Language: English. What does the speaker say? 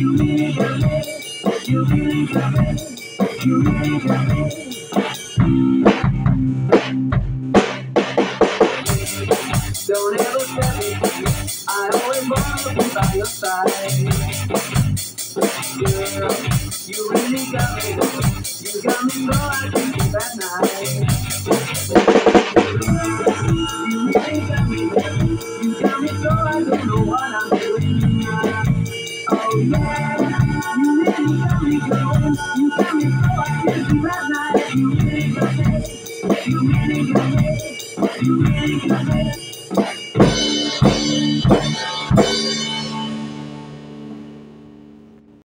you really got me. You really got me. You really got me. Don't ever step me. I always want to be by your side. Girl, you really got me. You got me so I at night. You really got me. You got me so I don't know what I'm You got me so I can sleep at night. You got me. You me. You me.